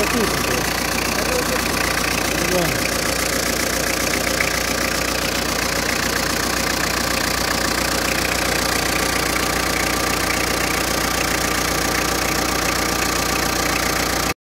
покушать. Да.